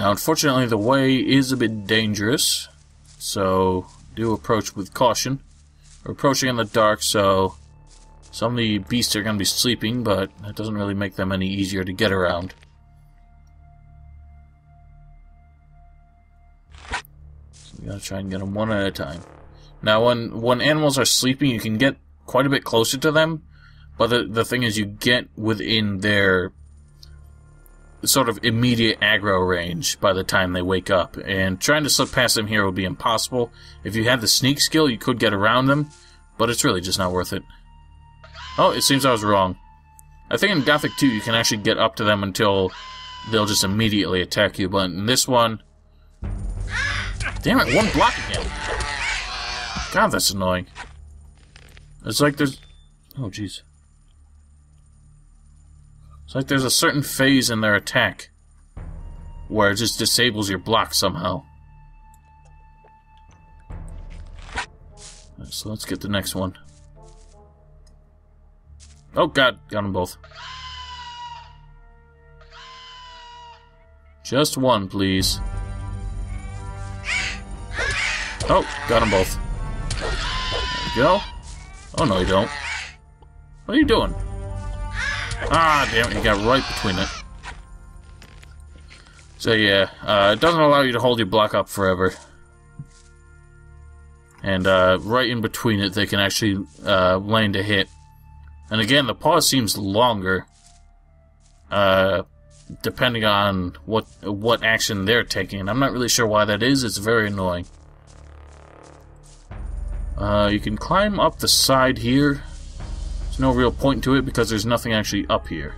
Now, unfortunately, the way is a bit dangerous, so do approach with caution. We're approaching in the dark, so some of the beasts are going to be sleeping, but that doesn't really make them any easier to get around. So we gotta try and get them one at a time. Now, when when animals are sleeping, you can get quite a bit closer to them, but the the thing is, you get within their sort of immediate aggro range by the time they wake up, and trying to slip past them here would be impossible. If you had the sneak skill, you could get around them, but it's really just not worth it. Oh, it seems I was wrong. I think in Gothic 2 you can actually get up to them until they'll just immediately attack you, but in this one... Damn it, one block again! God, that's annoying. It's like there's... Oh, jeez. It's like there's a certain phase in their attack where it just disables your block somehow. Right, so let's get the next one. Oh god, got them both. Just one, please. Oh, got them both. There we go. Oh, no, you don't. What are you doing? Ah, damn it, you got right between it. So yeah, uh, it doesn't allow you to hold your block up forever. And uh, right in between it, they can actually uh, land a hit. And again, the pause seems longer, uh, depending on what what action they're taking. And I'm not really sure why that is. It's very annoying. Uh, you can climb up the side here. No real point to it because there's nothing actually up here.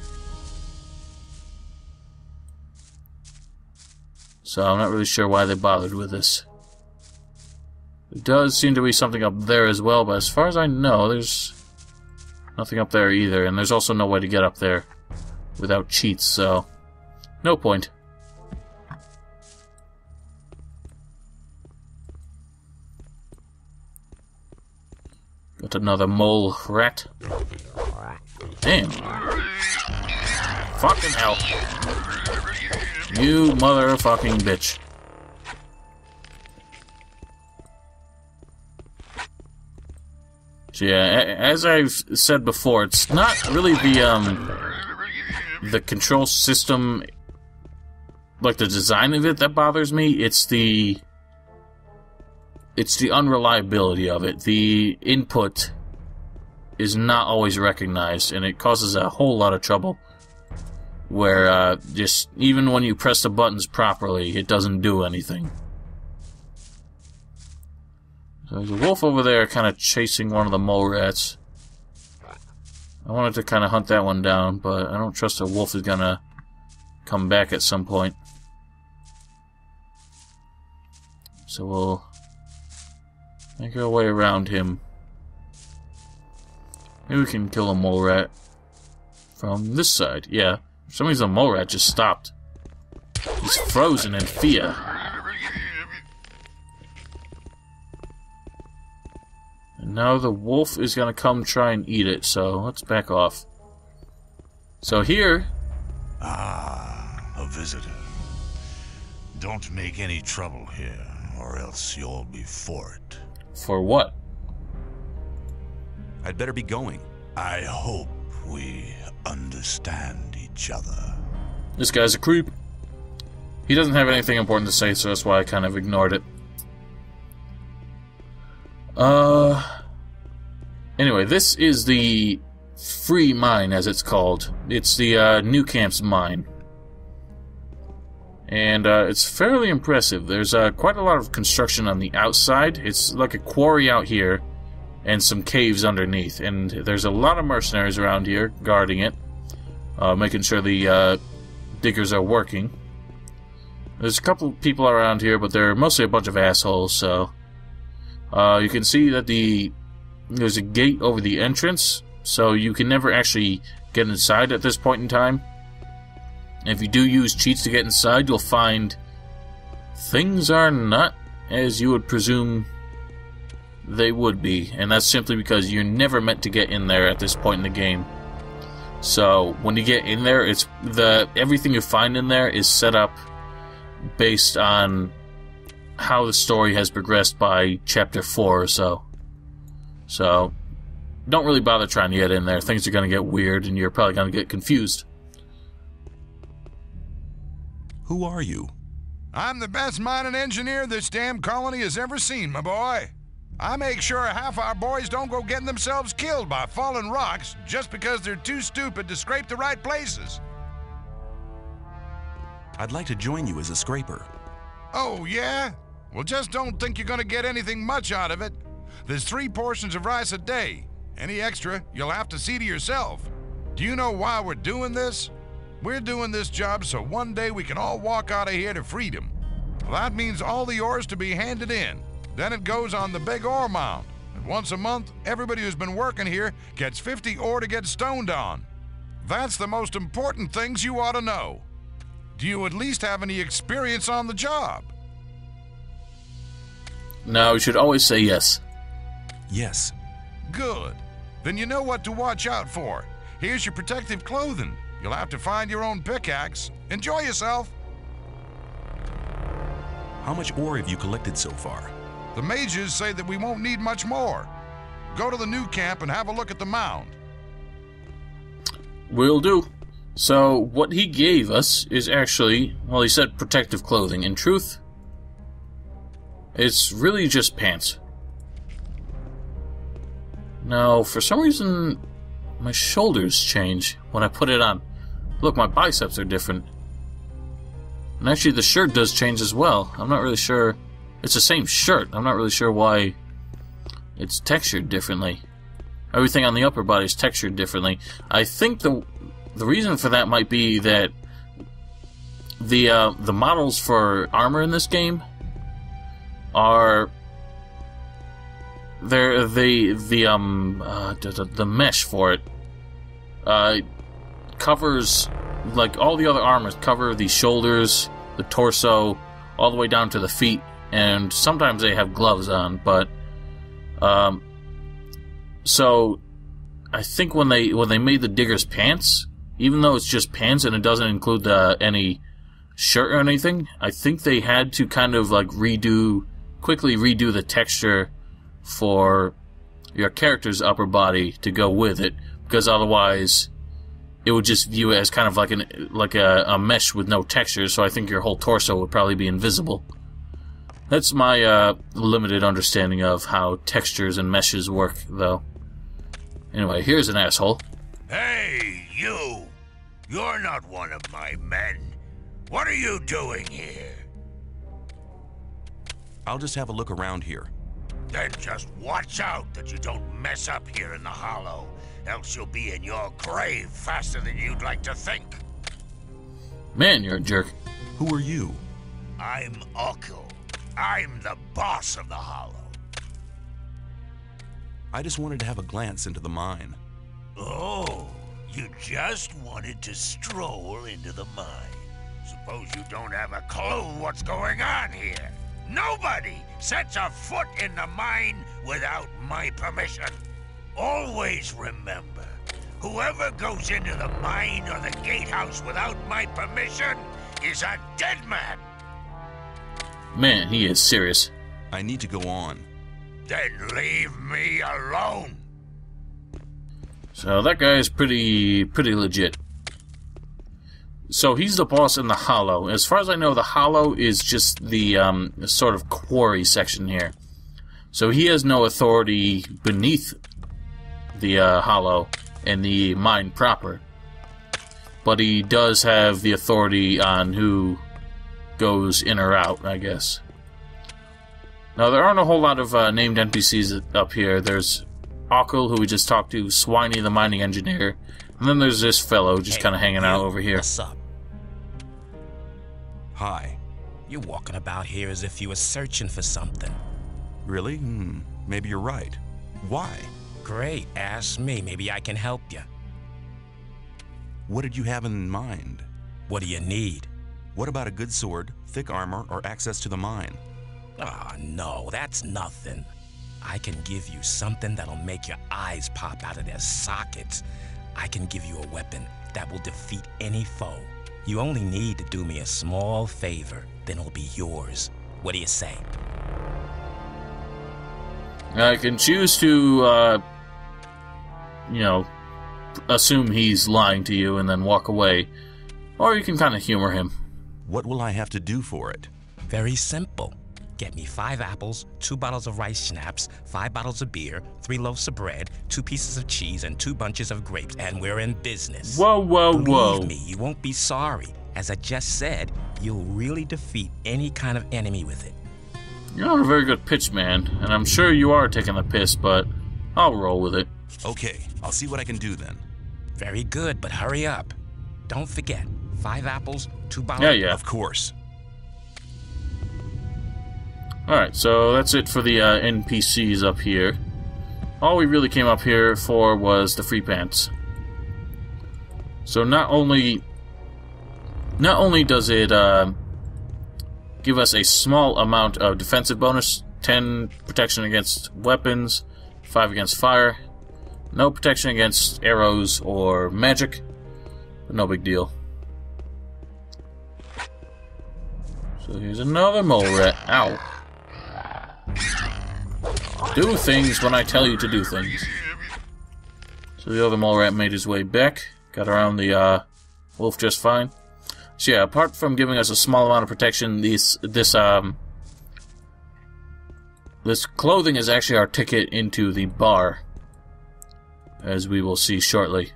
So I'm not really sure why they bothered with this. There does seem to be something up there as well, but as far as I know, there's Nothing up there either, and there's also no way to get up there without cheats, so no point. Got another mole rat. Damn. Fucking hell. You motherfucking bitch. Yeah, as I've said before, it's not really the um the control system like the design of it that bothers me. It's the it's the unreliability of it. The input is not always recognized, and it causes a whole lot of trouble. Where uh, just even when you press the buttons properly, it doesn't do anything. So there's a wolf over there kind of chasing one of the mole rats. I wanted to kind of hunt that one down, but I don't trust a wolf is going to come back at some point. So we'll make our way around him. Maybe we can kill a mole rat from this side. Yeah, for some reason mole rat just stopped. He's frozen in fear. And now the wolf is to come try and eat it, so let's back off. So here... Ah, a visitor. Don't make any trouble here, or else you'll be for it. For what? I'd better be going. I hope we understand each other. This guy's a creep. He doesn't have anything important to say, so that's why I kind of ignored it. Uh. Anyway, this is the free mine, as it's called. It's the uh, New Camps mine. And uh, it's fairly impressive. There's uh, quite a lot of construction on the outside. It's like a quarry out here, and some caves underneath. And there's a lot of mercenaries around here guarding it, uh, making sure the uh, diggers are working. There's a couple people around here, but they're mostly a bunch of assholes, so uh, you can see that the there's a gate over the entrance, so you can never actually get inside at this point in time. And if you do use cheats to get inside, you'll find things are not as you would presume they would be, and that's simply because you're never meant to get in there at this point in the game. So when you get in there, it's the everything you find in there is set up based on how the story has progressed by chapter 4 or so. So, don't really bother trying to get in there. Things are going to get weird and you're probably going to get confused. Who are you? I'm the best mining engineer this damn colony has ever seen, my boy. I make sure half our boys don't go getting themselves killed by falling rocks just because they're too stupid to scrape the right places. I'd like to join you as a scraper. Oh, yeah? Well, just don't think you're gonna get anything much out of it. There's three portions of rice a day. Any extra, you'll have to see to yourself. Do you know why we're doing this? We're doing this job so one day we can all walk out of here to freedom. Well, that means all the ores to be handed in. Then it goes on the big ore mound. And once a month, everybody who's been working here gets 50 ore to get stoned on. That's the most important things you ought to know. Do you at least have any experience on the job? No, you should always say yes. Yes. Good. Then you know what to watch out for. Here's your protective clothing. You'll have to find your own pickaxe. Enjoy yourself. How much ore have you collected so far? The mages say that we won't need much more. Go to the new camp and have a look at the mound. Will do. So, what he gave us is actually, well, he said protective clothing. In truth, it's really just pants. Now, for some reason, my shoulders change when I put it on. Look, my biceps are different. And actually, the shirt does change as well. I'm not really sure. It's the same shirt. I'm not really sure why it's textured differently. Everything on the upper body is textured differently. I think the the reason for that might be that the uh, the models for armor in this game are they're the the um uh, the, the mesh for it uh, covers like all the other armors cover the shoulders, the torso, all the way down to the feet, and sometimes they have gloves on, but um so I think when they when they made the diggers pants, even though it's just pants and it doesn't include uh, any shirt or anything, I think they had to kind of like redo quickly redo the texture for your character's upper body to go with it because otherwise it would just view it as kind of like an like a, a mesh with no texture so i think your whole torso would probably be invisible that's my uh, limited understanding of how textures and meshes work though anyway here's an asshole Hey, you! You're not one of my men. What are you doing here? I'll just have a look around here. Then just watch out that you don't mess up here in the hollow, else you'll be in your grave faster than you'd like to think. man you're a jerk Who are you? I'm Okyl. I'm the boss of the hollow. I just wanted to have a glance into the mine. Oh, you just wanted to stroll into the mine. Suppose you don't have a clue what's going on here. Nobody sets a foot in the mine without my permission. Always remember, whoever goes into the mine or the gatehouse without my permission is a dead man. man he is serious I need to go on. Then leave me alone. So that guy is pretty pretty legit. So he's the boss in the Hollow. As far as I know, the Hollow is just the um, sort of quarry section here. So he has no authority beneath the uh, Hollow and the mine proper. But he does have the authority on who goes in or out, I guess. Now, there aren't a whole lot of uh, named NPCs up here. There's Okyl, who we just talked to, Swiney, the mining engineer, and then there's this fellow just Hey, kind of hanging out over here. What's up? Hi. You're walking about here as if you were searching for something. Really? Hmm. Maybe you're right. Why? Great, ask me. Maybe I can help you. What did you have in mind? What do you need? What about a good sword, thick armor, or access to the mine? Ah, no, that's nothing. I can give you something that'll make your eyes pop out of their sockets. I can give you a weapon that will defeat any foe. You only need to do me a small favor, then it'll be yours. What do you say? I can choose to, uh, you know, assume he's lying to you and then walk away, or you can kind of humor him. What will I have to do for it? Very simple. Get me five apples, two bottles of rice schnapps, five bottles of beer, three loaves of bread, two pieces of cheese, and two bunches of grapes, and we're in business. Whoa, whoa, Believe whoa. me, you won't be sorry. As I just said, you'll really defeat any kind of enemy with it. You're not a very good pitch man, and I'm sure you are taking the piss, but I'll roll with it. Okay, I'll see what I can do then. Very good, but hurry up. Don't forget, five apples, two bottles. Yeah, yeah. Of course. Alright, so that's it for the uh, NPCs up here. All we really came up here for was the free pants. So not only not only does it uh, give us a small amount of defensive bonus, 10 protection against weapons, 5 against fire, no protection against arrows or magic, but no big deal. So here's another mole rat. Ow. Do things when I tell you to do things. So the other mole rat made his way back, got around the uh, wolf just fine. So yeah, apart from giving us a small amount of protection, this this um this clothing is actually our ticket into the bar, as we will see shortly.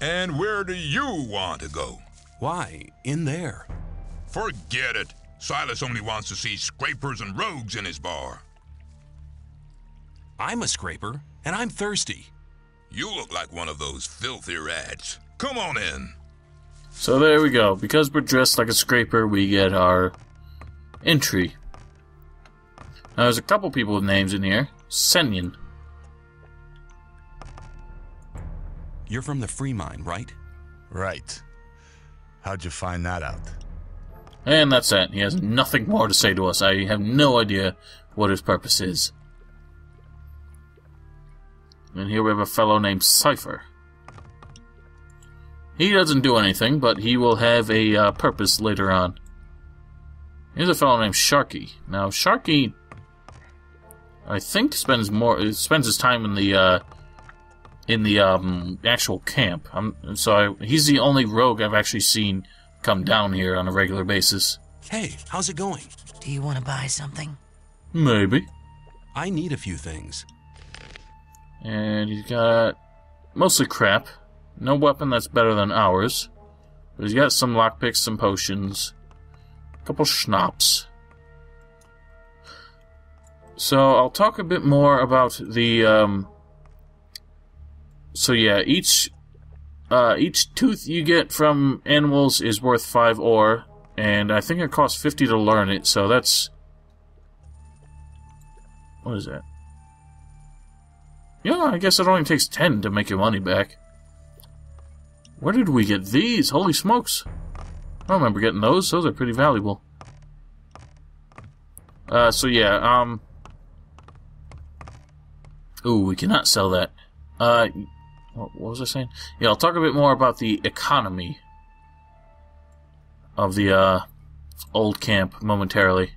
And where do you want to go? Why, in there. Forget it. Silas only wants to see scrapers and rogues in his bar. I'm a scraper, and I'm thirsty. You look like one of those filthy rats. Come on in. So there we go. Because we're dressed like a scraper, we get our entry. Now, there's a couple people with names in here. Senyan. You're from the free mine, right? Right. How'd you find that out? And that's it. He has nothing more to say to us. I have no idea what his purpose is. And here we have a fellow named Cipher. He doesn't do anything, but he will have a uh, purpose later on. Here's a fellow named Sharky. Now, Sharky, I think spends more spends his time in the uh, in the um, actual camp. I'm, so I, he's the only rogue I've actually seen come down here on a regular basis. Hey, how's it going? Do you want to buy something? Maybe. I need a few things. And he's got mostly crap. No weapon that's better than ours. But he's got some lockpicks, some potions, a couple schnapps. So I'll talk a bit more about the. Um, so yeah, each uh, each tooth you get from animals is worth five ore, and I think it costs fifty to learn it. So that's what is that? Yeah, I guess it only takes 10 to make your money back. Where did we get these? Holy smokes. I remember getting those. Those are pretty valuable. Uh, so yeah, um... Ooh, we cannot sell that. Uh, what, was I saying? Yeah, I'll talk a bit more about the economy of the, uh, old camp momentarily.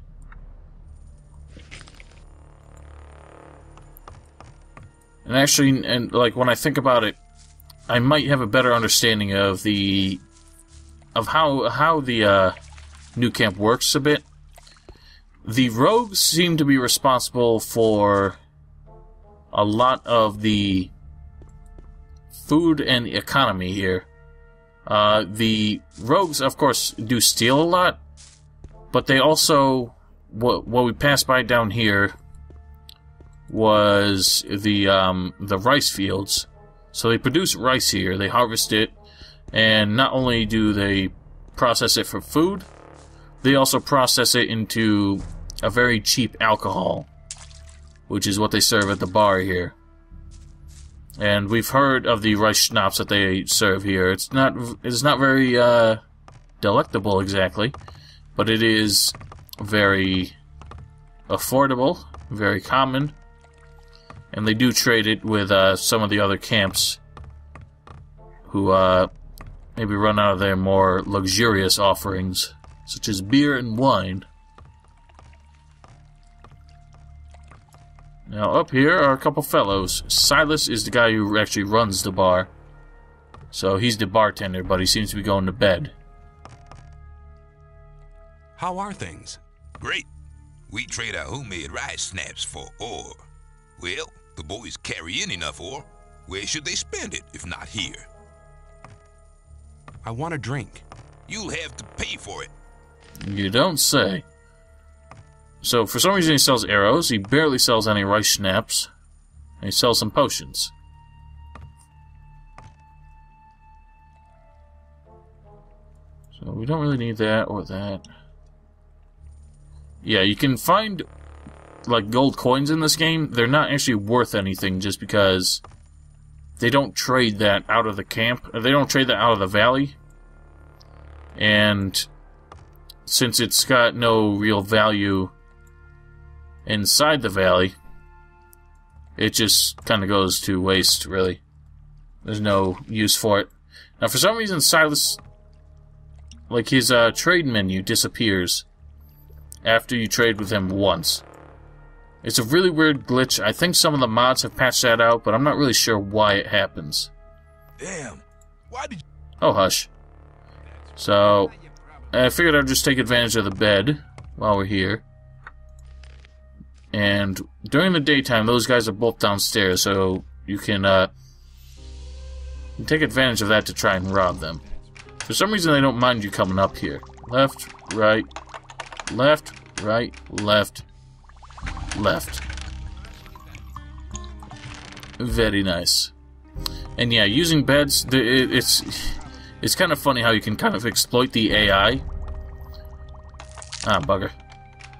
And actually, and like when I think about it, I might have a better understanding of the of how how the uh, new camp works a bit. The rogues seem to be responsible for a lot of the food and economy here. Uh, the rogues, of course, do steal a lot, but they also what what we pass by down here was the um, the rice fields. So they produce rice here. They harvest it, and not only do they process it for food, they also process it into a very cheap alcohol, which is what they serve at the bar here. And we've heard of the rice schnapps that they serve here. It's not it's not very uh, delectable exactly, but it is very affordable, very common, And they do trade it with uh, some of the other camps who uh, maybe run out of their more luxurious offerings, such as beer and wine. Now, up here are a couple fellows. Silas is the guy who actually runs the bar. So he's the bartender, but he seems to be going to bed. How are things? Great. We trade our homemade rice schnapps for ore. Well, the boys carry in enough ore. Where should they spend it if not here? I want a drink. You'll have to pay for it. You don't say. So, for some reason, he sells arrows. He barely sells any rice schnapps. And he sells some potions. So, we don't really need that or that. Yeah, you can find, like, gold coins in this game. They're not actually worth anything just because they don't trade that out of the camp. They don't trade that out of the valley. And since it's got no real value inside the valley, it just kind of goes to waste, really. There's no use for it. Now, for some reason, Silas, like his uh, trade menu disappears after you trade with him once. It's a really weird glitch. I think some of the mods have patched that out, but I'm not really sure why it happens. Damn. Why did Oh, hush. So, I figured I'd just take advantage of the bed while we're here. And during the daytime, those guys are both downstairs, so you can, uh, take advantage of that to try and rob them. For some reason, they don't mind you coming up here. Left, right, left, right, left, left. Very nice. And yeah, using beds, it's it's kind of funny how you can kind of exploit the AI. Ah, bugger.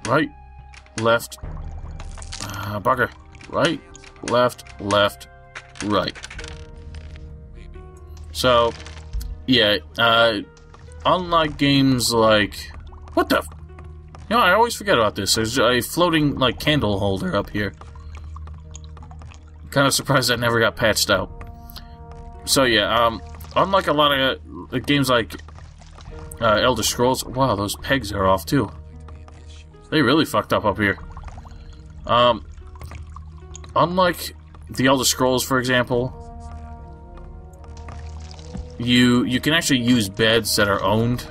Right, left. Ah, bugger. Right, left, left, right. So, yeah, uh, unlike games like. What the? You know, I always forget about this. There's a floating, like, candle holder up here. Kind of surprised that never got patched out. So, yeah, um, unlike a lot of uh, games like uh, Elder Scrolls, wow, those pegs are off too. They really fucked up up here. Um, unlike the Elder Scrolls, for example, you you can actually use beds that are owned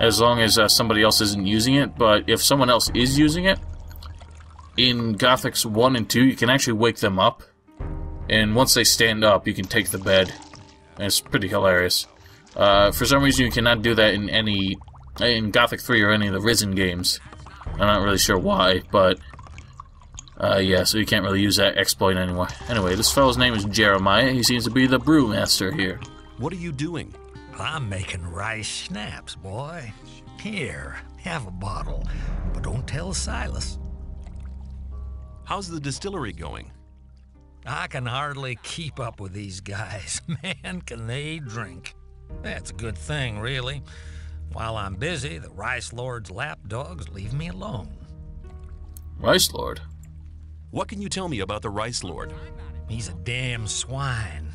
as long as uh, somebody else isn't using it. But if someone else is using it, in Gothics 1 and 2, you can actually wake them up. And once they stand up, you can take the bed. And it's pretty hilarious. Uh, for some reason, you cannot do that in any. in Gothic 3 or any of the Risen games. I'm not really sure why, but. Uh, yeah, so you can't really use that exploit anymore. Anyway, this fellow's name is Jeremiah. He seems to be the brewmaster here. What are you doing? I'm making rice schnapps, boy. Here, have a bottle. But don't tell Silas. How's the distillery going? I can hardly keep up with these guys. Man, can they drink. That's a good thing, really. While I'm busy, the Rice Lord's lapdogs leave me alone. Rice Lord. What can you tell me about the Rice Lord? He's a damn swine.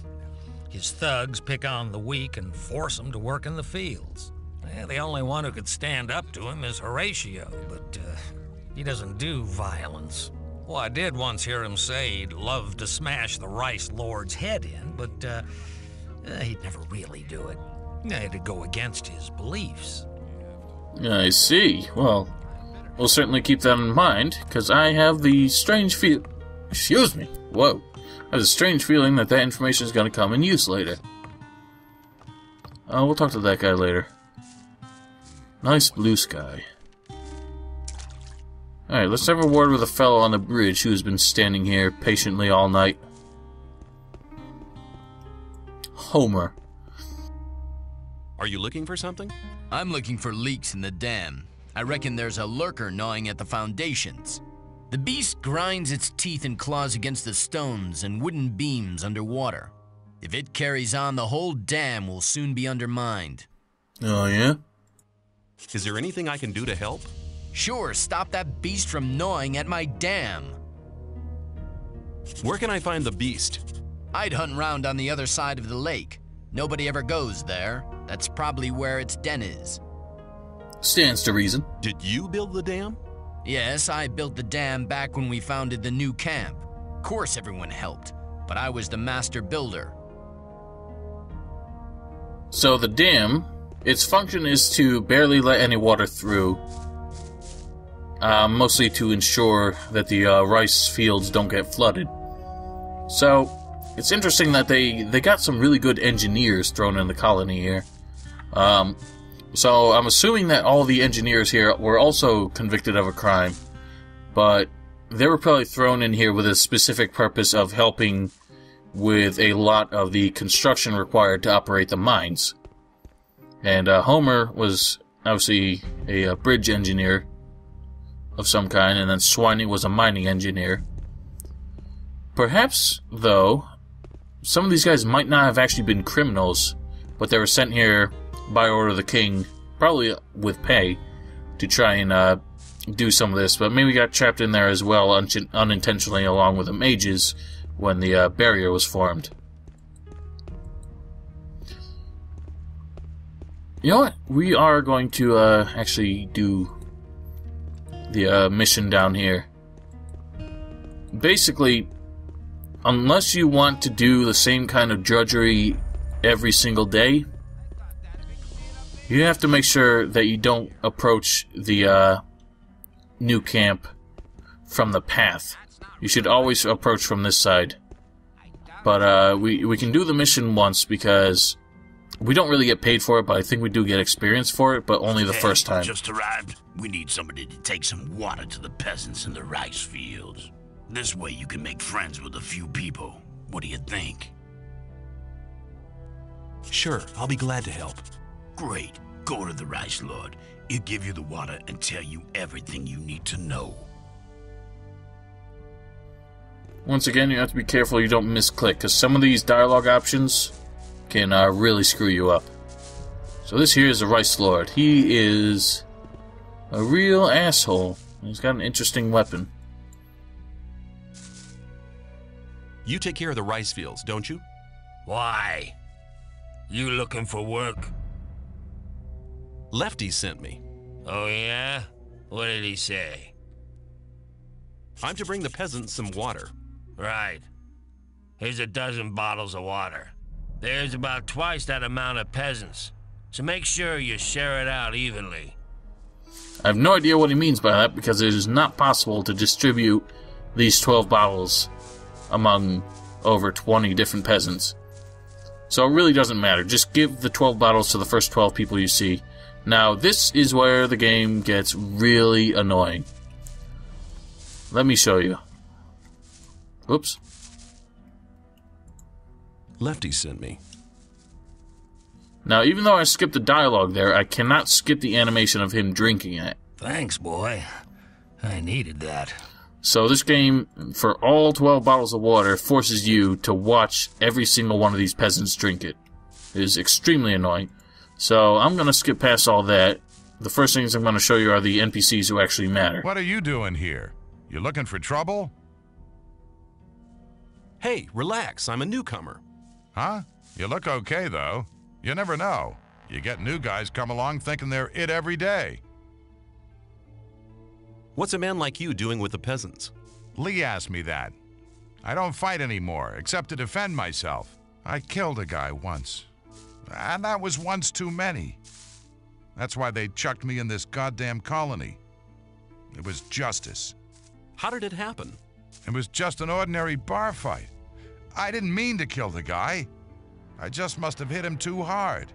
His thugs pick on the weak and force them to work in the fields. The only one who could stand up to him is Horatio, but uh, he doesn't do violence. Well, I did once hear him say he'd love to smash the Rice Lord's head in, but uh, uh, he'd never really do it. It'd go against his beliefs. I see. Well, we'll certainly keep that in mind, because I have the strange feel. Excuse me. Whoa. I have a strange feeling that that information is going to come in use later. Uh, we'll talk to that guy later. Nice blue sky. Alright, let's have a word with a fellow on the bridge who has been standing here patiently all night. Homer. Are you looking for something? I'm looking for leaks in the dam. I reckon there's a lurker gnawing at the foundations. The beast grinds its teeth and claws against the stones and wooden beams underwater. If it carries on, the whole dam will soon be undermined. Oh, yeah? Is there anything I can do to help? Sure, stop that beast from gnawing at my dam. Where can I find the beast? I'd hunt round on the other side of the lake. Nobody ever goes there. That's probably where its den is. Stands to reason. Did you build the dam? Yes, I built the dam back when we founded the new camp. Of course, everyone helped, but I was the master builder. So the dam, its function is to barely let any water through, uh, mostly to ensure that the uh, rice fields don't get flooded. So it's interesting that they they got some really good engineers thrown in the colony here. Um, so I'm assuming that all the engineers here were also convicted of a crime, but they were probably thrown in here with a specific purpose of helping with a lot of the construction required to operate the mines. And uh, Homer was obviously a, a bridge engineer of some kind, and then Swiney was a mining engineer. Perhaps, though, some of these guys might not have actually been criminals, but they were sent here by order of the king, probably with pay, to try and uh, do some of this. But maybe got trapped in there as well un- unintentionally, along with the mages, when the uh, barrier was formed. You know what? We are going to uh, actually do the uh, mission down here. Basically, unless you want to do the same kind of drudgery every single day, you have to make sure that you don't approach the uh, new camp from the path. You should always approach from this side. But uh, we we can do the mission once because we don't really get paid for it, but I think we do get experience for it, but only the Hey, first time. Just arrived. We need somebody to take some water to the peasants in the rice fields. This way you can make friends with a few people. What do you think? Sure, I'll be glad to help. Great. Go to the rice lord. He'll give you the water and tell you everything you need to know. Once again, you have to be careful you don't misclick, because some of these dialogue options can uh, really screw you up. So this here is the Rice Lord. He is a real asshole. He's got an interesting weapon. You take care of the rice fields, don't you? Why? You looking for work? Lefty sent me. Oh, yeah? What did he say? I'm to bring the peasants some water. Right. Here's a dozen bottles of water. There's about twice that amount of peasants, so make sure you share it out evenly. I have no idea what he means by that because it is not possible to distribute these 12 bottles among over 20 different peasants. So it really doesn't matter. Just give the 12 bottles to the first 12 people you see. Now, this is where the game gets really annoying. Let me show you. Oops. Lefty sent me. Now, even though I skipped the dialogue there, I cannot skip the animation of him drinking it. Thanks, boy. I needed that. So this game, for all 12 bottles of water, forces you to watch every single one of these peasants drink it. It is extremely annoying. So I'm going to skip past all that. The first things I'm going to show you are the NPCs who actually matter. What are you doing here? You looking for trouble? Hey, relax, I'm a newcomer. Huh? You look okay, though. You never know. You get new guys come along thinking they're it every day. What's a man like you doing with the peasants? Lee asked me that. I don't fight anymore, except to defend myself. I killed a guy once. And that was once too many. That's why they chucked me in this goddamn colony. It was justice. How did it happen? It was just an ordinary bar fight. I didn't mean to kill the guy. I just must have hit him too hard.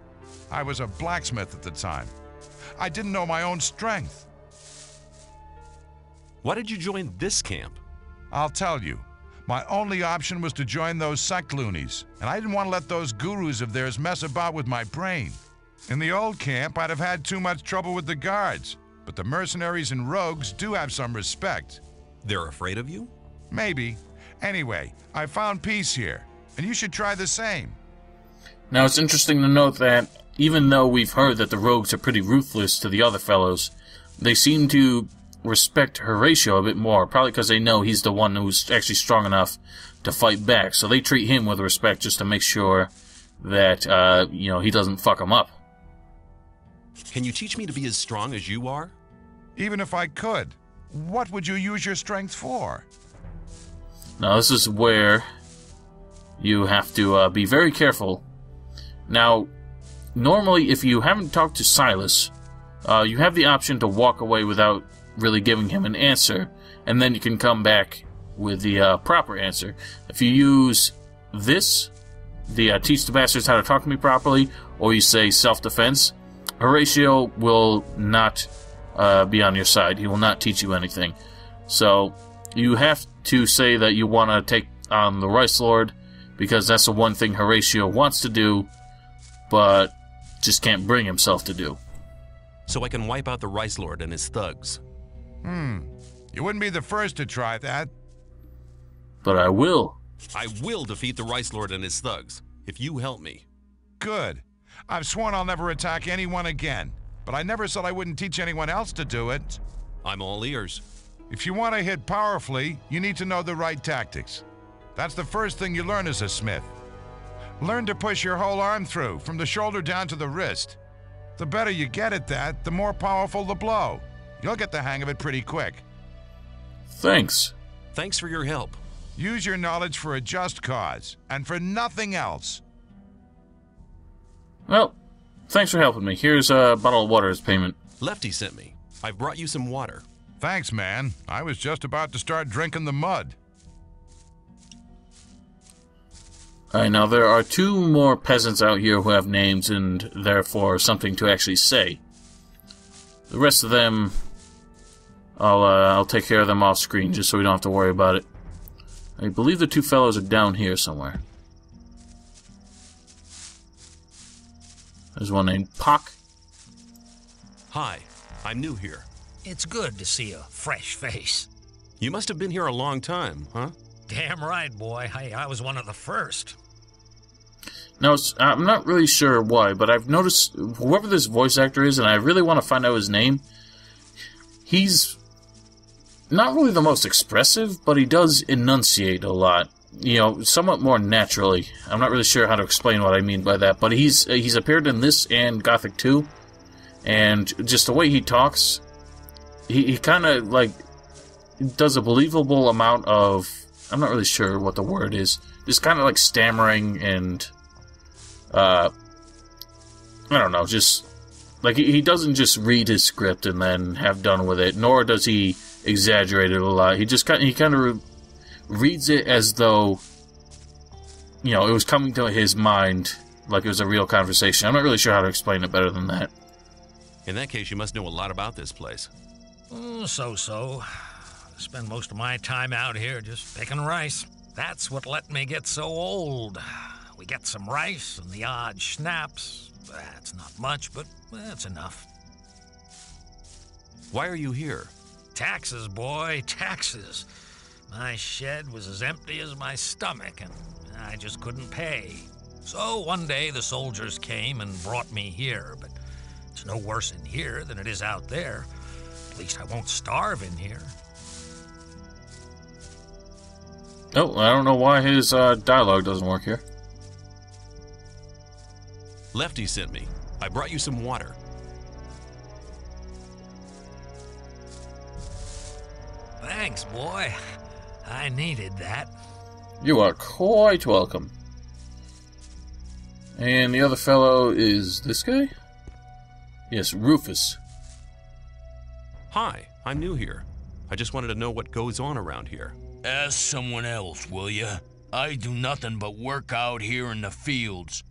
I was a blacksmith at the time. I didn't know my own strength. Why did you join this camp? I'll tell you. My only option was to join those sect loonies, and I didn't want to let those gurus of theirs mess about with my brain. In the old camp, I'd have had too much trouble with the guards, but the mercenaries and rogues do have some respect. They're afraid of you? Maybe. Anyway, I found peace here, and you should try the same. Now it's interesting to note that even though we've heard that the rogues are pretty ruthless to the other fellows, they seem to respect Horatio a bit more, probably because they know he's the one who's actually strong enough to fight back. So they treat him with respect just to make sure that uh, you know he doesn't fuck them up. Can you teach me to be as strong as you are? Even if I could, what would you use your strength for? Now this is where you have to uh, be very careful. Now, normally, if you haven't talked to Silas, uh, you have the option to walk away without really giving him an answer, and then you can come back with the uh, proper answer. If you use this, the uh, teach the bastards how to talk to me properly, or you say self defense, Horatio will not uh, be on your side. He will not teach you anything. So you have to say that you want to take on the Rice Lord because that's the one thing Horatio wants to do, but just can't bring himself to do. So I can wipe out the Rice Lord and his thugs. Hmm. You wouldn't be the first to try that. But I will. I will defeat the Rice Lord and his thugs if you help me. Good. I've sworn I'll never attack anyone again, but I never said I wouldn't teach anyone else to do it. I'm all ears. If you want to hit powerfully, you need to know the right tactics. That's the first thing you learn as a smith. Learn to push your whole arm through, from the shoulder down to the wrist. The better you get at that, the more powerful the blow. You'll get the hang of it pretty quick. Thanks. Thanks for your help. Use your knowledge for a just cause, and for nothing else. Well, thanks for helping me. Here's a bottle of water as payment. Lefty sent me. I've brought you some water. Thanks, man. I was just about to start drinking the mud. Alright, now there are two more peasants out here who have names and therefore something to actually say. The rest of them, I'll uh, I'll take care of them off screen just so we don't have to worry about it. I believe the two fellows are down here somewhere. There's one named Pock. Hi, I'm new here. It's good to see a fresh face. You must have been here a long time, huh? Damn right, boy. Hey, I was one of the first. Now, I'm not really sure why, but I've noticed whoever this voice actor is, and I really want to find out his name. He's not really the most expressive, but he does enunciate a lot. You know, somewhat more naturally. I'm not really sure how to explain what I mean by that, but he's he's appeared in this and Gothic 2, and just the way he talks, he, he kind of like does a believable amount of I'm not really sure what the word is. Just kind of like stammering and uh I don't know, just like he doesn't just read his script and then have done with it, nor does he exaggerate it a lot. He just kind he kind of re- reads it as though you know, it was coming to his mind like it was a real conversation. I'm not really sure how to explain it better than that. In that case, you must know a lot about this place. Mm, so so. I spend most of my time out here just picking rice. That's what let me get so old. We get some rice and the odd schnapps. That's not much, but that's enough. Why are you here? Taxes, boy, taxes. My shed was as empty as my stomach, and I just couldn't pay. So one day the soldiers came and brought me here, but it's no worse in here than it is out there. At least I won't starve in here. Oh, I don't know why his uh, dialogue doesn't work here. Lefty sent me. I brought you some water. Thanks, boy. I needed that. You are quite welcome. And the other fellow is this guy? Yes, Rufus. Hi, I'm new here. I just wanted to know what goes on around here. Ask someone else, will ya? I do nothing but work out here in the fields.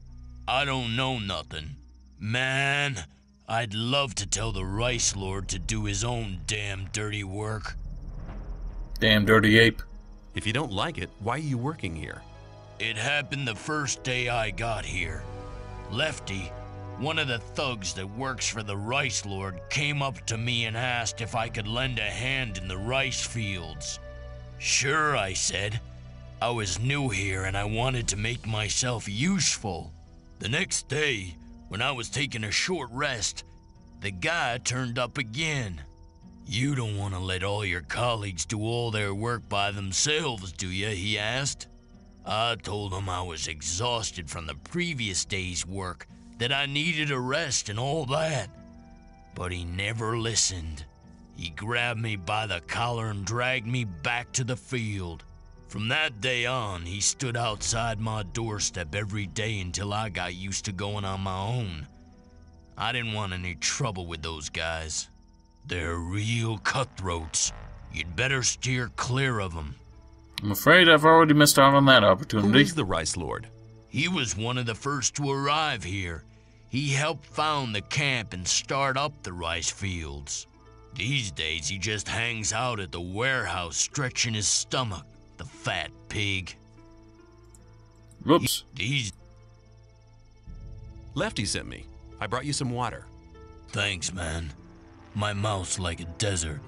I don't know nothing. Man, I'd love to tell the Rice Lord to do his own damn dirty work. Damn dirty ape. If you don't like it, why are you working here? It happened the first day I got here. Lefty, one of the thugs that works for the Rice Lord, came up to me and asked if I could lend a hand in the rice fields. Sure, I said. I was new here and I wanted to make myself useful. The next day, when I was taking a short rest, the guy turned up again. You don't want to let all your colleagues do all their work by themselves, do you? He asked. I told him I was exhausted from the previous day's work, that I needed a rest and all that. But he never listened. He grabbed me by the collar and dragged me back to the field. From that day on, he stood outside my doorstep every day until I got used to going on my own. I didn't want any trouble with those guys. They're real cutthroats. You'd better steer clear of them. I'm afraid I've already missed out on that opportunity. is the Rice Lord? He was one of the first to arrive here. He helped found the camp and start up the rice fields. These days, he just hangs out at the warehouse stretching his stomach, the fat pig. Whoops. These. Lefty sent me. I brought you some water. Thanks, man. My mouth's like a desert.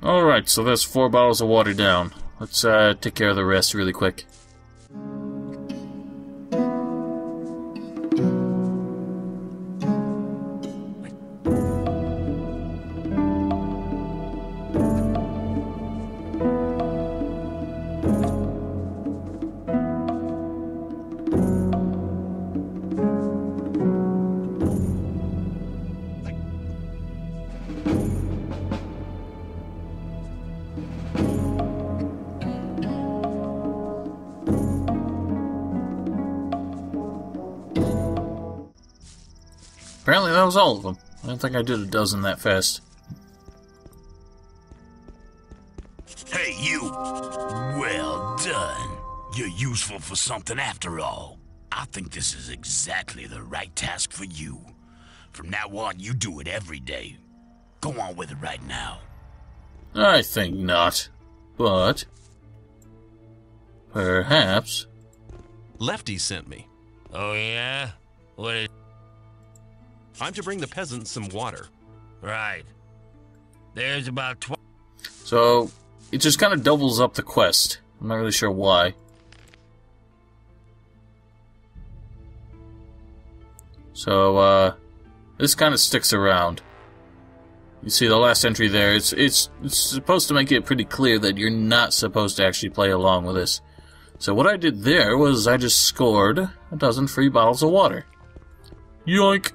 Alright, so that's four bottles of water down. Let's uh, take care of the rest really quick. Apparently that was all of them. I don't think I did a dozen that fast. Hey, you! Well done. You're useful for something after all. I think this is exactly the right task for you. From now on, you do it every day. Go on with it right now. I think not. But. Perhaps. Lefty sent me. Oh, yeah? What is. I'm to bring the peasants some water. Right. There's about 20. So, it just kind of doubles up the quest. I'm not really sure why. So, uh, this kind of sticks around. You see the last entry there, it's, it's, it's supposed to make it pretty clear that you're not supposed to actually play along with this. So what I did there was I just scored a dozen free bottles of water. Yoink!